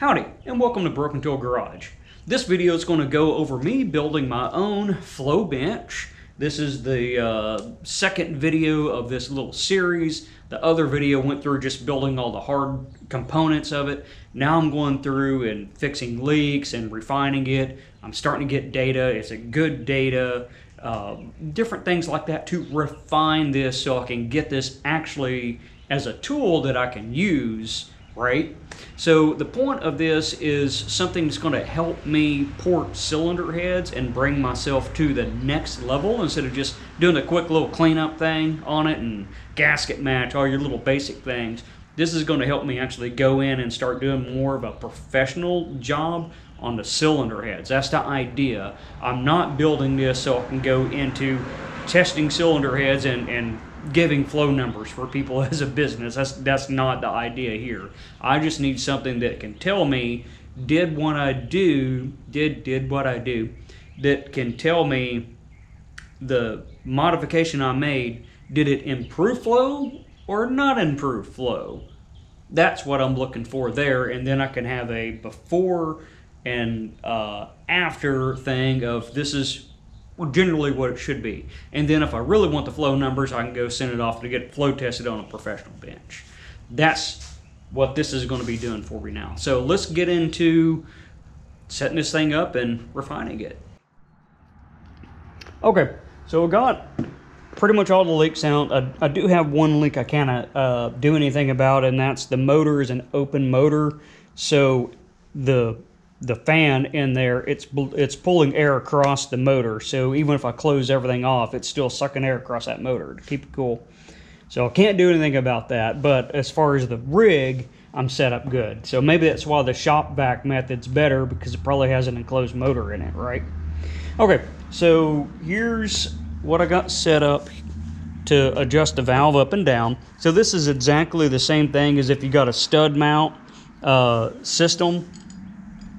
Howdy, and welcome to Broken Tool Garage. This video is going to go over me building my own flow bench. This is the uh, second video of this little series. The other video went through just building all the hard components of it. Now I'm going through and fixing leaks and refining it. I'm starting to get data. It's a good data. Uh, different things like that to refine this so I can get this actually as a tool that I can use right? So the point of this is something that's going to help me port cylinder heads and bring myself to the next level instead of just doing a quick little cleanup thing on it and gasket match, all your little basic things. This is going to help me actually go in and start doing more of a professional job on the cylinder heads. That's the idea. I'm not building this so I can go into testing cylinder heads and, and giving flow numbers for people as a business. That's that's not the idea here. I just need something that can tell me did what I do, did did what I do, that can tell me the modification I made, did it improve flow or not improve flow? That's what I'm looking for there, and then I can have a before and uh, after thing of this is well, generally what it should be. And then if I really want the flow numbers, I can go send it off to get flow tested on a professional bench. That's what this is going to be doing for me now. So let's get into setting this thing up and refining it. Okay, so we got pretty much all the leaks out. I, I do have one leak I can't uh, do anything about, and that's the motor is an open motor. So the the fan in there, it's it's pulling air across the motor. So even if I close everything off, it's still sucking air across that motor to keep it cool. So I can't do anything about that. But as far as the rig, I'm set up good. So maybe that's why the shop vac method's better because it probably has an enclosed motor in it, right? Okay, so here's what I got set up to adjust the valve up and down. So this is exactly the same thing as if you got a stud mount uh, system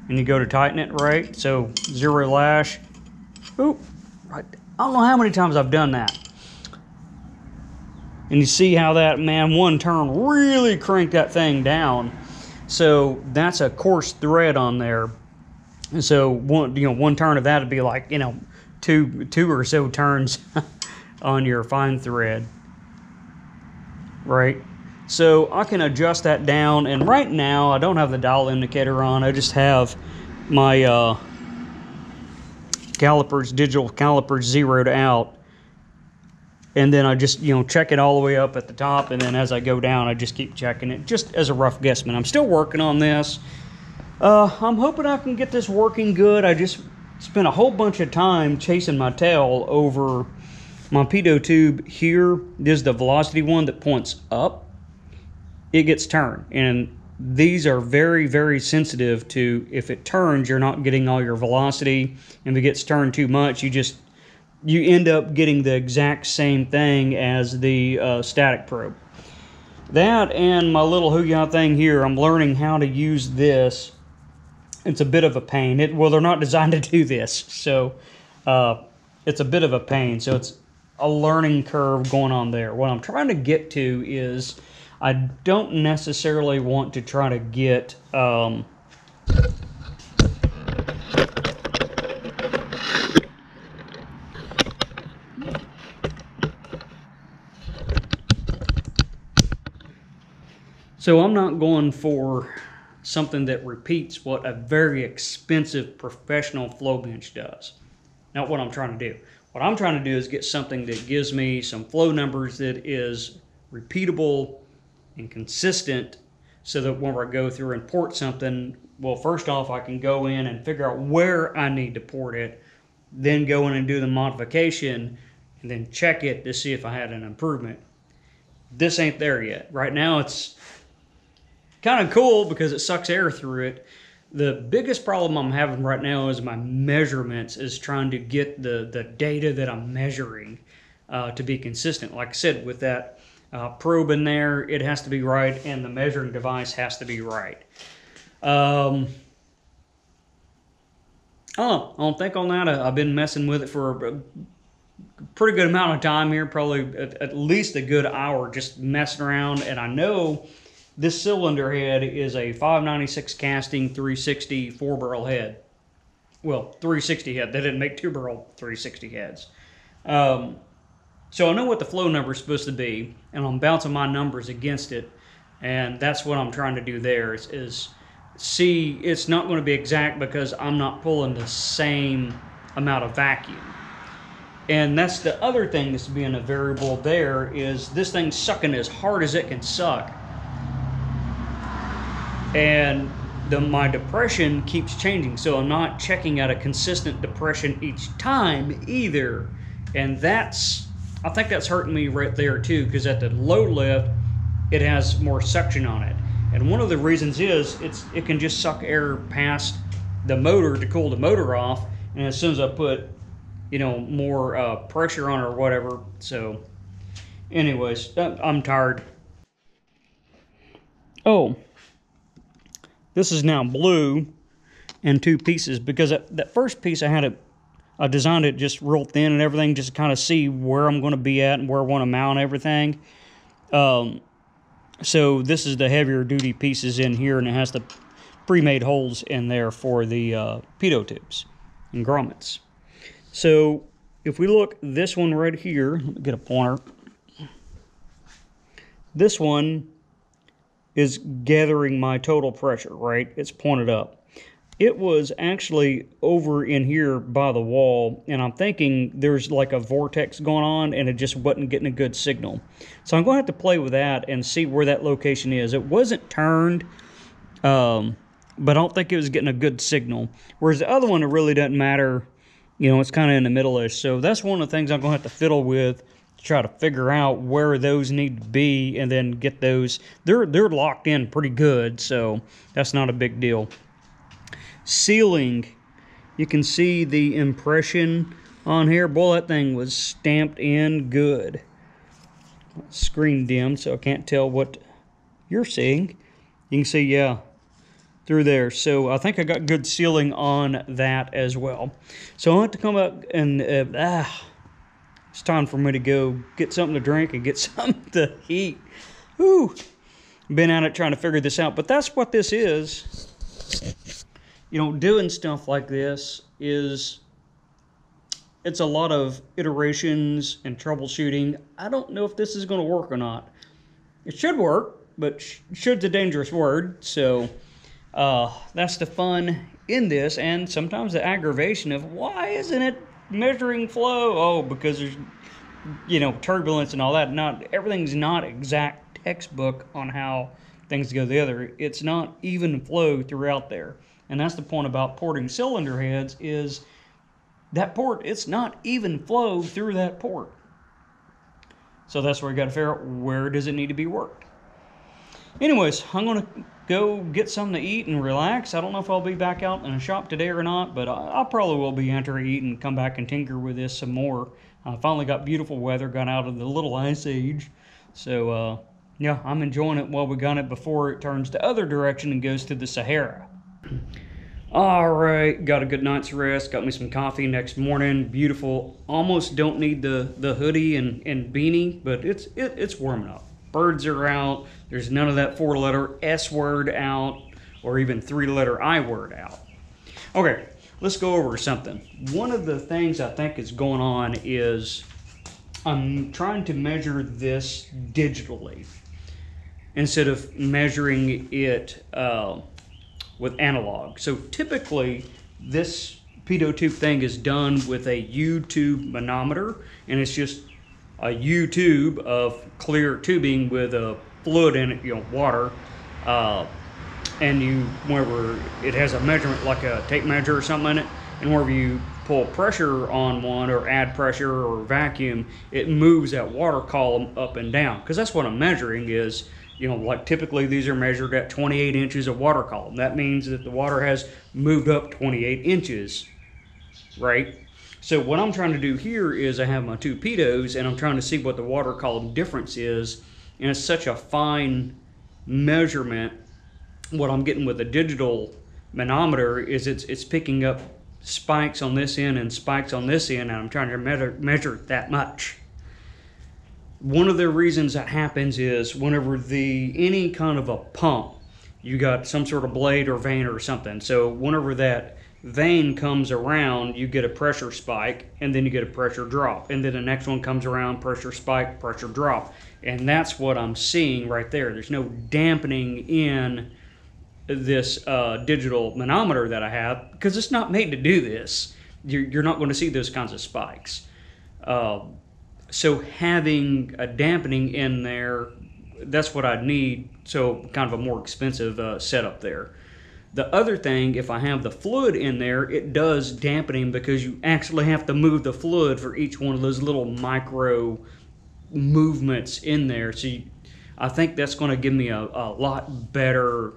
and you go to tighten it right. So zero lash. Oop, right. I don't know how many times I've done that. And you see how that, man, one turn really cranked that thing down. So that's a coarse thread on there. And so one, you know, one turn of that would be like, you know, two, two or so turns on your fine thread. Right? So I can adjust that down and right now I don't have the dial indicator on. I just have my uh, calipers, digital calipers zeroed out. And then I just, you know, check it all the way up at the top. And then as I go down, I just keep checking it just as a rough guessman. I'm still working on this. Uh, I'm hoping I can get this working good. I just spent a whole bunch of time chasing my tail over my pitot tube here. This is the velocity one that points up it gets turned. And these are very, very sensitive to if it turns, you're not getting all your velocity. And if it gets turned too much, you just you end up getting the exact same thing as the uh, static probe. That and my little Huya thing here, I'm learning how to use this. It's a bit of a pain. It, well, they're not designed to do this, so uh, it's a bit of a pain. So it's a learning curve going on there. What I'm trying to get to is I don't necessarily want to try to get um, So I'm not going for something that repeats what a very expensive professional flow bench does. Not what I'm trying to do. What I'm trying to do is get something that gives me some flow numbers that is repeatable and consistent so that when I go through and port something, well, first off, I can go in and figure out where I need to port it, then go in and do the modification, and then check it to see if I had an improvement. This ain't there yet. Right now, it's kind of cool because it sucks air through it. The biggest problem I'm having right now is my measurements, is trying to get the, the data that I'm measuring uh, to be consistent. Like I said, with that uh, probe in there, it has to be right, and the measuring device has to be right. Um, I don't know. I don't think on that. I've been messing with it for a pretty good amount of time here, probably at, at least a good hour, just messing around. And I know this cylinder head is a 596 casting 360 four barrel head. Well, 360 head. They didn't make two barrel 360 heads. Um, so I know what the flow number is supposed to be, and I'm bouncing my numbers against it, and that's what I'm trying to do there. Is, is see, it's not going to be exact because I'm not pulling the same amount of vacuum. And that's the other thing that's being a variable there is this thing's sucking as hard as it can suck. And the, my depression keeps changing, so I'm not checking at a consistent depression each time either. And that's, I think that's hurting me right there too, because at the low lift, it has more suction on it. And one of the reasons is it's it can just suck air past the motor to cool the motor off. And as soon as I put, you know, more uh, pressure on it or whatever, so anyways, I'm tired. Oh, this is now blue in two pieces because that first piece I had it, I designed it just real thin and everything just to kind of see where I'm going to be at and where I want to mount everything. Um, so this is the heavier duty pieces in here and it has the pre-made holes in there for the uh, pitot tubes and grommets. So if we look this one right here, let me get a pointer. This one is gathering my total pressure, right? It's pointed up. It was actually over in here by the wall, and I'm thinking there's like a vortex going on, and it just wasn't getting a good signal. So I'm going to have to play with that and see where that location is. It wasn't turned, um, but I don't think it was getting a good signal. Whereas the other one, it really doesn't matter. You know, it's kind of in the middle-ish. So that's one of the things I'm going to have to fiddle with to try to figure out where those need to be and then get those. They're, they're locked in pretty good, so that's not a big deal sealing. You can see the impression on here. Boy, that thing was stamped in good. Screen dim, so I can't tell what you're seeing. You can see, yeah, through there. So I think I got good sealing on that as well. So I want to come up and, uh, ah, it's time for me to go get something to drink and get something to eat. Whew. Been at it trying to figure this out, but that's what this is you know, doing stuff like this is it's a lot of iterations and troubleshooting. I don't know if this is going to work or not. It should work, but sh- should's a dangerous word. So uh, that's the fun in this, and sometimes the aggravation of why isn't it measuring flow? Oh, because there's you know turbulence and all that. Not everything's not exact textbook on how things go together. It's not even flow throughout there. And that's the point about porting cylinder heads is that port, it's not even flow through that port. So that's where you got to figure out where does it need to be worked. Anyways, I'm going to go get something to eat and relax. I don't know if I'll be back out in the shop today or not, but I, I probably will be enter eat and come back and tinker with this some more. I finally got beautiful weather, got out of the little ice age. So, uh, yeah, I'm enjoying it while we got it before it turns the other direction and goes to the Sahara. All right, got a good night's rest. Got me some coffee next morning. Beautiful. Almost don't need the the hoodie and, and beanie, but it's it, it's warming up. Birds are out. There's none of that four letter S word out or even three letter I word out. Okay, let's go over something. One of the things I think is going on is I'm trying to measure this digitally instead of measuring it. Uh, with analog. So typically, this pitot tube thing is done with a U-tube manometer, and it's just a U-tube of clear tubing with a fluid in it, you know, water. Uh, and you, whenever it has a measurement like a tape measure or something in it, and wherever you pull pressure on one or add pressure or vacuum, it moves that water column up and down. Because that's what I'm measuring is you know, like typically these are measured at 28 inches of water column. That means that the water has moved up 28 inches, right? So what I'm trying to do here is I have my two pitots and I'm trying to see what the water column difference is. And it's such a fine measurement. What I'm getting with a digital manometer is it's, it's picking up spikes on this end and spikes on this end and I'm trying to measure, measure that much. One of the reasons that happens is whenever the any kind of a pump, you got some sort of blade or vane or something. So whenever that vane comes around, you get a pressure spike and then you get a pressure drop. And then the next one comes around, pressure spike, pressure drop. And that's what I'm seeing right there. There's no dampening in this uh, digital manometer that I have because it's not made to do this. You're, you're not going to see those kinds of spikes. Uh, so having a dampening in there, that's what I need. So kind of a more expensive uh, setup there. The other thing, if I have the fluid in there, it does dampening because you actually have to move the fluid for each one of those little micro movements in there. So you, I think that's going to give me a, a lot better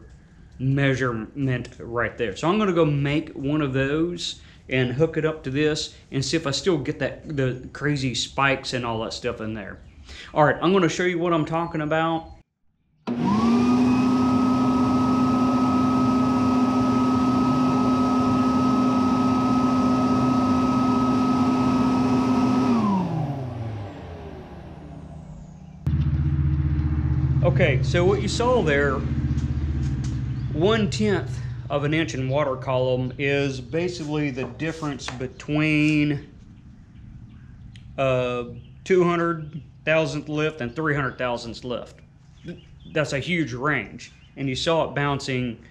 measurement right there. So I'm going to go make one of those and hook it up to this and see if I still get that the crazy spikes and all that stuff in there. All right, I'm going to show you what I'm talking about. Okay, so what you saw there, one tenth of an inch in water column is basically the difference between uh, 200 thousandth lift and 300 thousandths lift. That's a huge range, and you saw it bouncing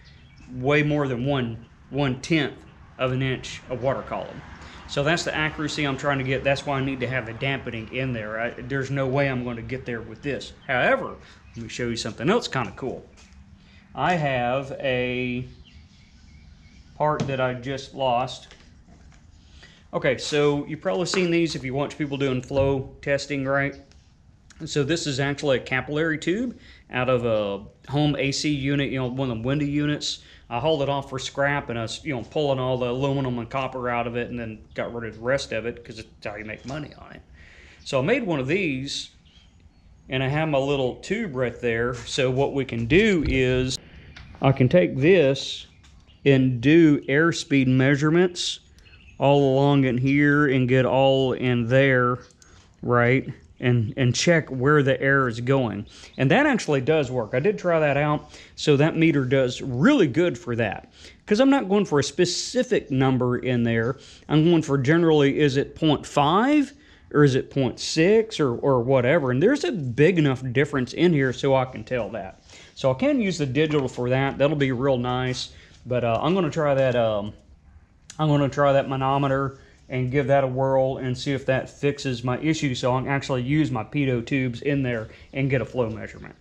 way more than one one tenth of an inch of water column. So that's the accuracy I'm trying to get. That's why I need to have the dampening in there. I, there's no way I'm going to get there with this. However, let me show you something else kind of cool. I have a part that I just lost. Okay, so you've probably seen these if you watch people doing flow testing, right? So this is actually a capillary tube out of a home AC unit, you know, one of the window units. I hauled it off for scrap and I was, you know, pulling all the aluminum and copper out of it and then got rid of the rest of it because it's how you make money on it. So I made one of these and I have my little tube right there. So what we can do is I can take this and do airspeed measurements all along in here and get all in there, right? And, and check where the air is going. And that actually does work. I did try that out. So that meter does really good for that. Because I'm not going for a specific number in there. I'm going for generally, is it 0.5? or is it 0.6 or, or whatever. And there's a big enough difference in here so I can tell that. So I can use the digital for that. That'll be real nice. But uh, I'm going to try that. Um, I'm going to try that manometer and give that a whirl and see if that fixes my issue so I can actually use my pitot tubes in there and get a flow measurement.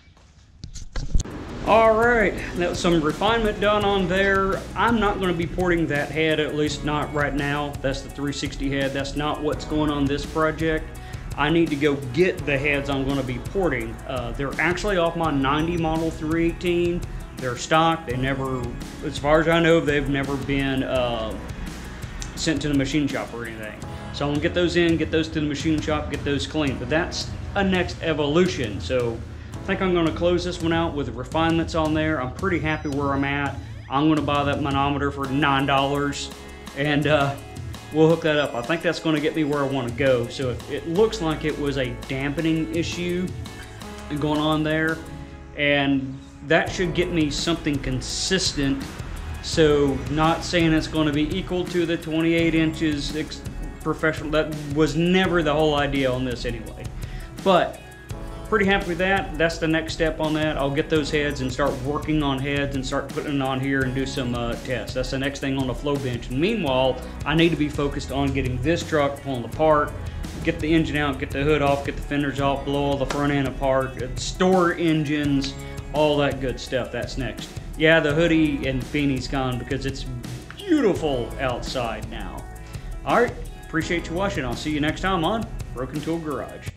All right, that was some refinement done on there. I'm not gonna be porting that head, at least not right now. That's the 360 head. That's not what's going on this project. I need to go get the heads I'm gonna be porting. Uh, they're actually off my 90 model 318. They're stock. They never, as far as I know, they've never been uh, sent to the machine shop or anything. So I'm gonna get those in, get those to the machine shop, get those clean. But that's a next evolution. So I think I'm to close this one out with the refinements on there. I'm pretty happy where I'm at. I'm to buy that manometer for $9 and uh, we'll hook that up. I think that's to get me where I want to go. So it looks like it was a dampening issue going on there and that should get me something consistent. So not saying it's going to be equal to the 28 inches professional. That was never the whole idea on this anyway. But pretty happy with that. That's the next step on that. I'll get those heads and start working on heads and start putting it on here and do some uh, tests. That's the next thing on the flow bench. And meanwhile, I need to be focused on getting this truck pulling apart, get the engine out, get the hood off, get the fenders off, blow all the front end apart, store engines, all that good stuff. That's next. Yeah, the hoodie and beanie's gone because it's beautiful outside now. All right, appreciate you watching. I'll see you next time on Broken Tool Garage.